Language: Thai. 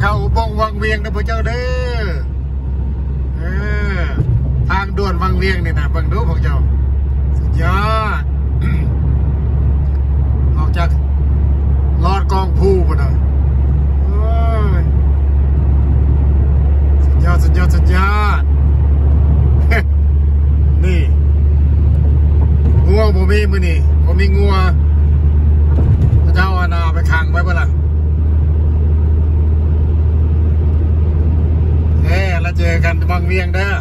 เข้าอุโมงวังเวียงนะพระเจ้าเด้อเออทางด่วนวังเวียงนี่นะบิ่งดูพวกเจ้าสุดยอดออกจากลอดกองผู้ปเนาะโอ้ยสุดยอดสุดยอดสุดยอดนี่งัวบ่มีมือนี่บ่มีงัวพระเจ้าอาณาไปขังไว้บ่ล่ะ เจอกันบางเวียงเด้อ